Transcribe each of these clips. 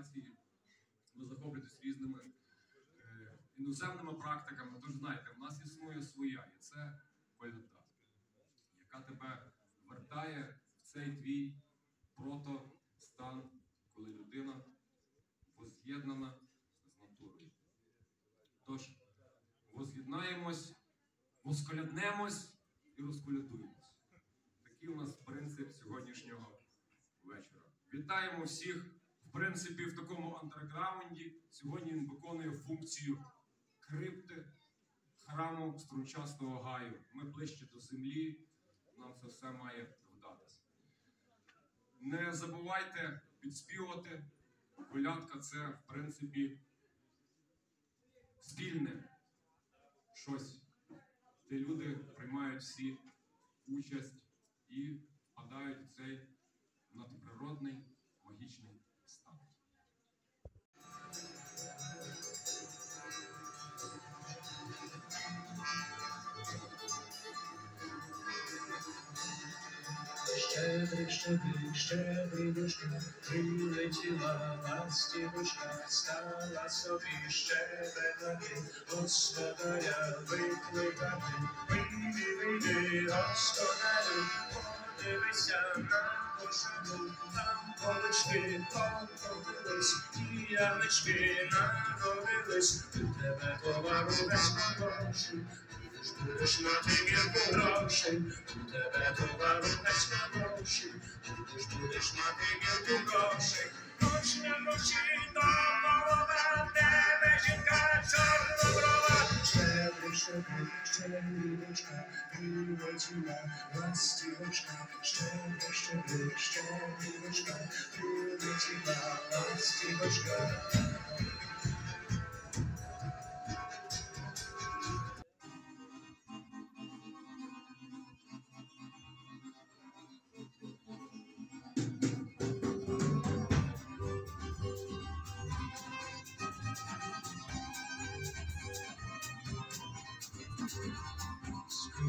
організації, ви захоплюєтесь різними е, іноземними практиками. Тож знаєте, в нас існує своя, і це коляда, яка тебе вертає в цей твій протостан, коли людина воз'єднана з натурою. Тож, воз'єднаємось, восколяднемось і розколядуємось. Такий у нас принцип сьогоднішнього вечора. Вітаємо всіх, в принципі, в такому андерграунді. Сьогодні він виконує функцію крипти храму струнчастого гаю. Ми ближче до землі, нам це все має вдатися. Не забувайте підспівати. Колядка це, в принципі, спільне щось, де люди приймають всі участь і впадають в цей надприродний магічний стан. Щедрик, щедрик, щедрівочка, прилетіла ластівочка, стала собі щебетати, господаря викликати. Вийди, вийди, господарю, gdybyś ja na Warszawą tam poleczkę pokołyłeś i janeczkę narobiłeś, ty tebe towarówek nagoszy. Już na tym wielką groszy, tu tebe towarówek nagoszy. Już na tym wielką groszy, noś na nosi szukaj, szczęliweczka, miłodzina, łastiweczka, szczęście, szczęście, szczęliweczka, miłodzina, łastiweczka. thank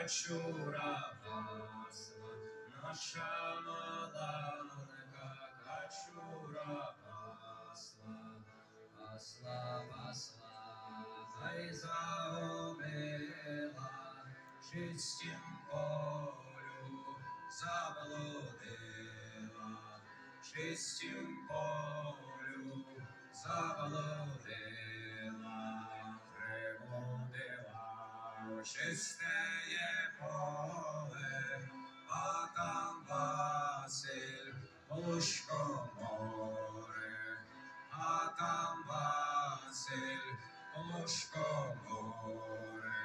качура гасла, наша маланка, качура гасла, гасла, гасла, хай загубила, чистім полю заблудила. Чистім полю заволодила, прибудила в Пушко море,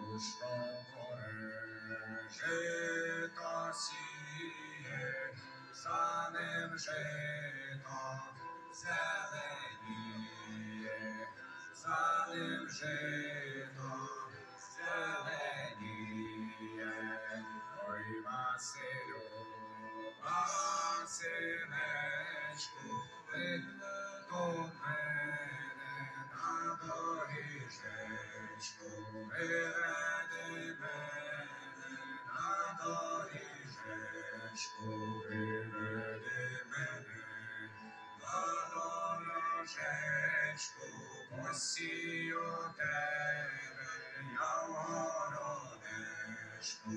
Пушко море, жито сіє, за ним жито зеленіє, за ним жито rzecz poprosił Tebe, ja o rodeszku.